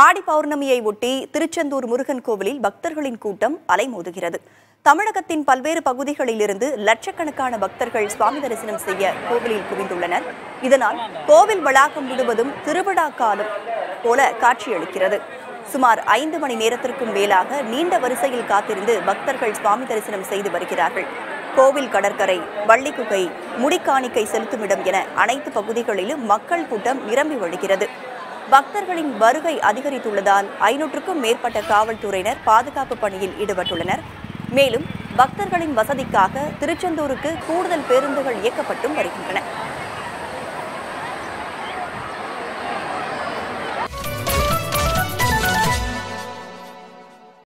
ஆடி பௌர்ணமியை ஒட்டி திருச்செந்தூர் முருகன் கோவிலில் பக்தர்களின் கூட்டம் அலைமோதுகிறது. தமிழகத்தின் பல்வேறு பகுதிகளிலிருந்து லட்சக்கணக்கான பக்தர்கள் சுவாமி தரிசனம் செய்ய கோவிலில் குவிந்துள்ளனர். இதனால் கோவில் வளாகம் முழுவதும் திருவிழா காலம் போல காட்சியளிக்கிறது. சுமார் ஐந்து மணி நேரத்திற்கும் மேலாக நீண்ட வரிசையில் காத்திருந்து பக்தர்கள் சுவாமி தரிசனம் செய்து வருகிறார்கள். கோவில் கடற்கரை வள்ளிக்குகை முடிக்காணிக்கை செலுத்துமிடம் என அனைத்து பகுதிகளிலும் மக்கள் கூட்டம் நிரம்பி வழிகிறது. பக்தர்களின் வருகை அதிகரித்துள்ளதால் ஐநூற்றுக்கும் மேற்பட்ட காவல்துறையினர் பாதுகாப்பு பணியில் ஈடுபட்டுள்ளனர். மேலும் பக்தர்களின் வசதிக்காக திருச்செந்தூருக்கு கூடுதல் பேருந்துகள் இயக்கப்பட்டும் வருகின்றன.